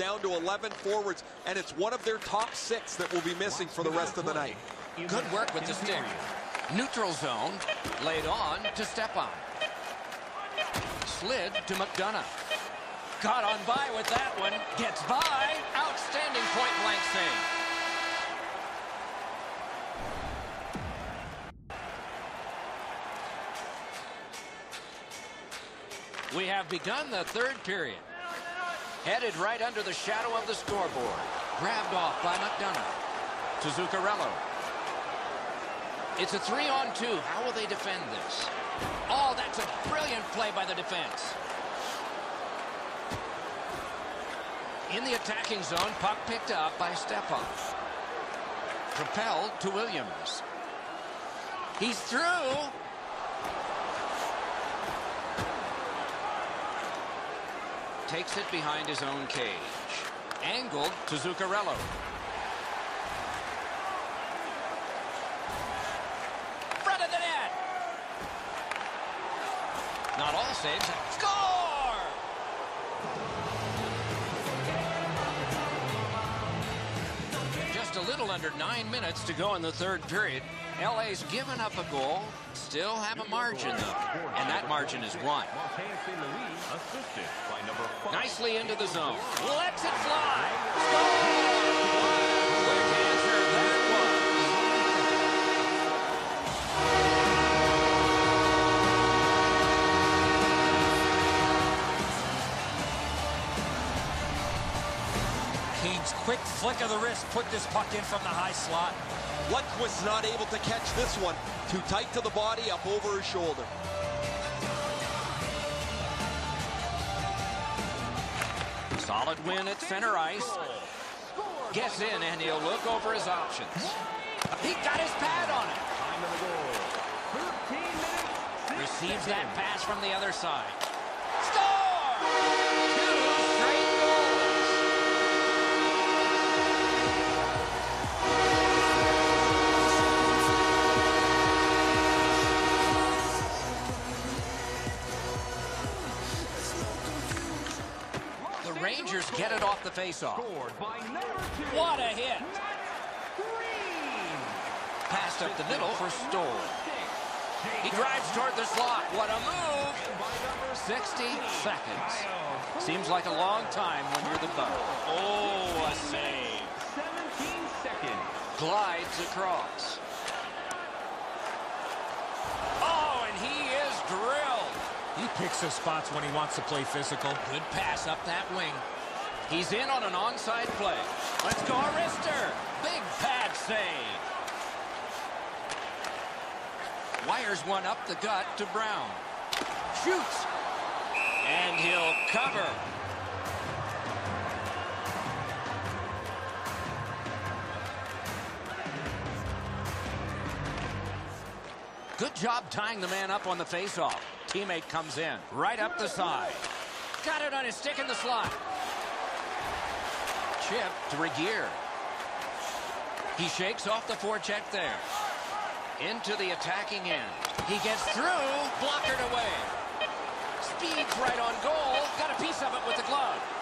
down to 11 forwards, and it's one of their top six that will be missing for the rest of the night. Good work with the stick. Neutral zone, laid on to Stepan. Slid to McDonagh. Got on by with that one. Gets by. Outstanding point blank save. We have begun the third period. Headed right under the shadow of the scoreboard. Grabbed off by McDonagh. To Zuccarello. It's a three-on-two. How will they defend this? Oh, that's a brilliant play by the defense. In the attacking zone, puck picked up by Stepan. Propelled to Williams. He's through. Takes it behind his own cage. Angled to Zuccarello. Front of the net. Not all saves. Score! Just a little under nine minutes to go in the third period. LA's given up a goal. Still have a margin, though. And that margin is one. Nicely into the zone. Lets it fly. Quick flick of the wrist put this puck in from the high slot. Lundqvist not able to catch this one. Too tight to the body, up over his shoulder. Solid win at center ice. Gets in and he'll look over his options. He got his pad on it. Receives that pass from the other side. Rangers get it off the faceoff. What a hit! Passed up the middle for Stoll. He drives toward the slot. What a move! 60 seconds. Seems like a long time when you're the buck. Oh, a save. 17 seconds. Glides across. Oh, and he is drilled. He picks his spots when he wants to play physical. Good pass up that wing. He's in on an onside play. Let's go, Arister. Big pad save. Wires one up the gut to Brown. Shoots. And he'll cover. Good job tying the man up on the faceoff. Teammate comes in. Right up the side. Got it on his stick in the slot. Chip to Regier. He shakes off the forecheck there. Into the attacking end. He gets through. Blockered away. Speeds right on goal. Got a piece of it with the glove.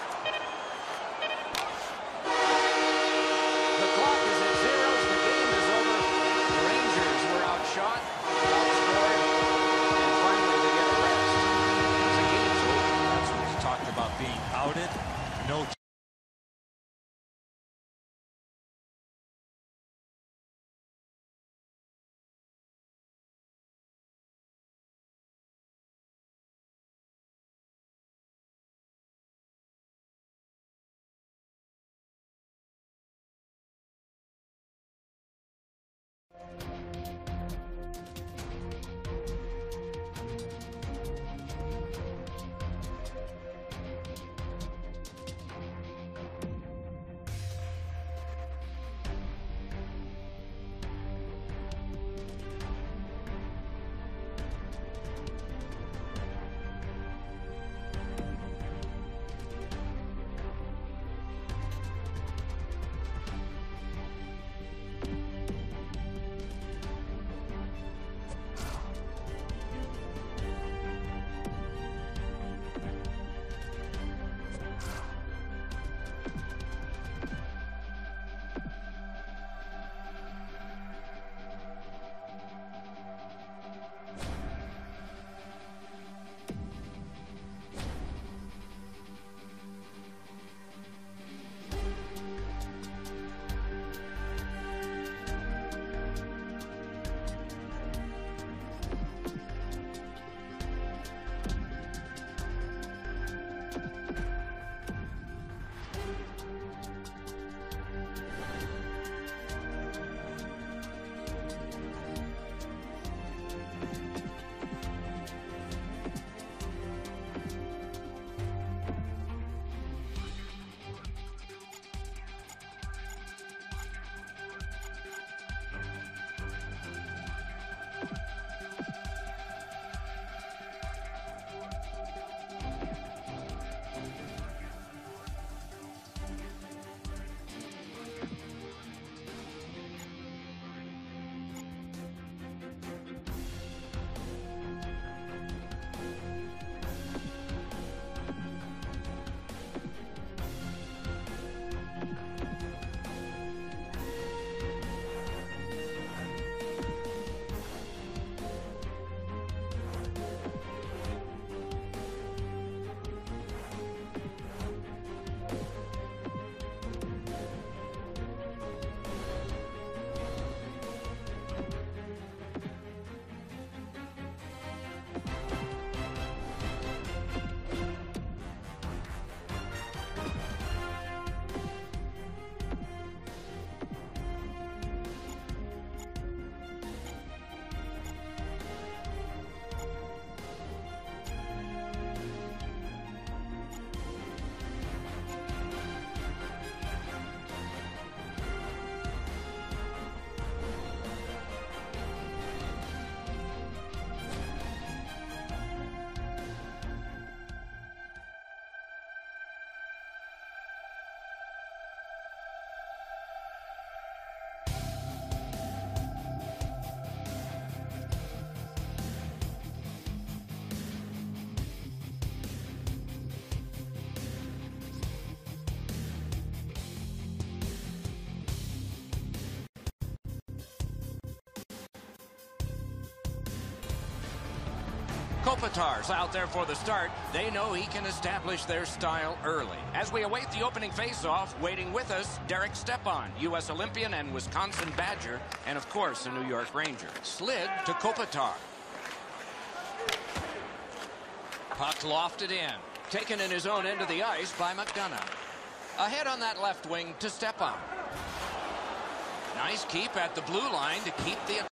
Kopitar's out there for the start. They know he can establish their style early. As we await the opening faceoff, waiting with us, Derek Stepan, U.S. Olympian and Wisconsin Badger, and of course a New York Ranger. Slid to Kopitar. Puck lofted in. Taken in his own end of the ice by McDonagh. Ahead on that left wing to Stepan. Nice keep at the blue line to keep the